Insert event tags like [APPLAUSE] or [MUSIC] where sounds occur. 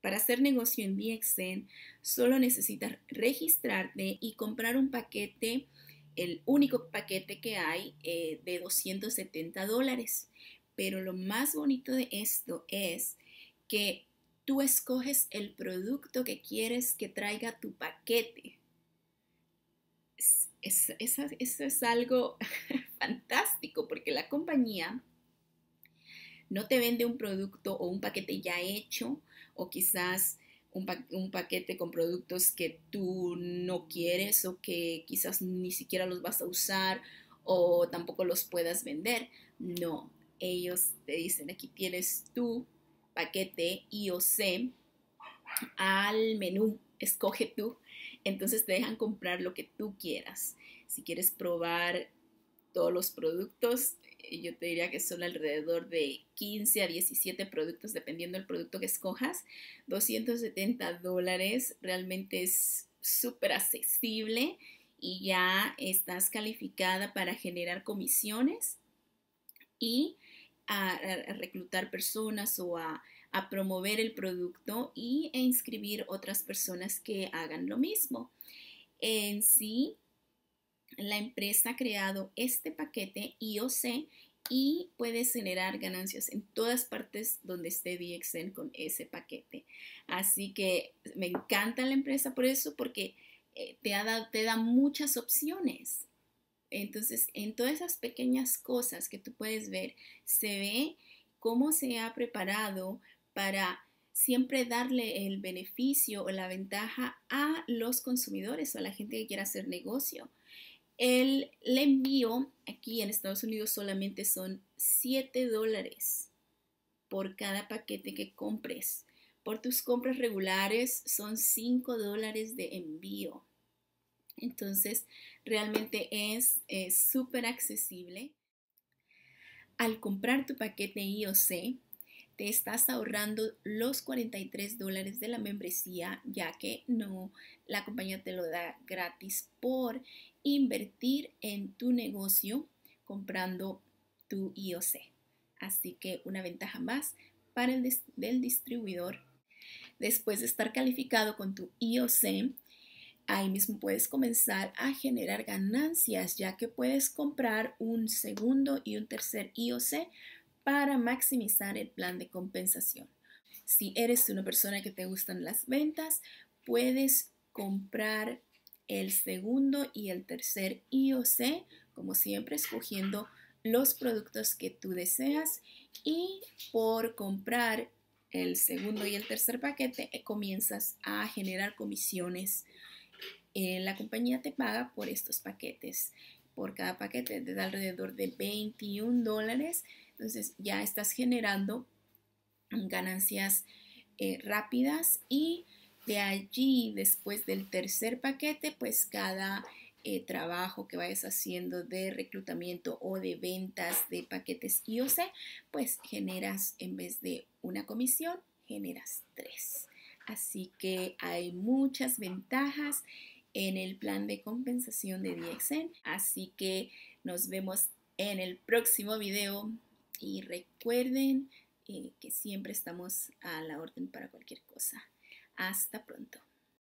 Para hacer negocio en DXN solo necesitas registrarte y comprar un paquete, el único paquete que hay eh, de 270 dólares. Pero lo más bonito de esto es que tú escoges el producto que quieres que traiga tu paquete. Eso es, algo [LAUGHS] fantástico porque la compañía no te vende un producto o un paquete ya hecho o quizás un, paquete con productos que tú no quieres o que quizás ni siquiera los vas a usar o tampoco los puedas vender. No, ellos te dicen aquí tienes tu paquete IOC al menú, escoge tú. Entonces te dejan comprar lo que tú quieras. Si quieres probar todos los productos, yo te diría que son alrededor de 15 a 17 productos, dependiendo del producto que escojas. 270 dólares realmente es súper accesible y ya estás calificada para generar comisiones y a, reclutar personas o a, promover el producto y, e inscribir otras personas que hagan lo mismo. En sí, la empresa ha creado este paquete IOC y puedes generar ganancias en todas partes donde esté DXN con ese paquete. Así que me encanta la empresa por eso, porque eh, te, te da muchas opciones. Entonces, en todas esas pequeñas cosas que tú puedes ver, se ve cómo se ha preparado para siempre darle el beneficio o la ventaja a los consumidores o a la gente que quiera hacer negocio. El, envío aquí en Estados Unidos solamente son 7 dólares por cada paquete que compres. Por tus compras regulares son 5 dólares de envío. Entonces, realmente es súper accesible. Al comprar tu paquete IOC, te estás ahorrando los 43 dólares de la membresía, ya que no, la compañía te lo da gratis por invertir en tu negocio comprando tu IOC. Así que una ventaja más para el del distribuidor. Después de estar calificado con tu IOC, Ahí mismo puedes comenzar a generar ganancias ya que puedes comprar un segundo y un tercer IOC para maximizar el plan de compensación. Si eres una persona que te gustan las ventas, puedes comprar el segundo y el tercer IOC, como siempre, escogiendo los productos que tú deseas y por comprar el segundo y el tercer paquete eh, comienzas a generar comisiones eh, la compañía te paga por estos paquetes. Por cada paquete te da alrededor de 21 dólares. Entonces ya estás generando ganancias eh, rápidas y de allí, después del tercer paquete, pues cada eh, trabajo que vayas haciendo de reclutamiento o de ventas de paquetes IOC, pues generas en vez de una comisión, generas tres. Así que hay muchas ventajas en el plan de compensación de DXN. Así que nos vemos en el próximo video y recuerden eh, que siempre estamos a la orden para cualquier cosa. Hasta pronto.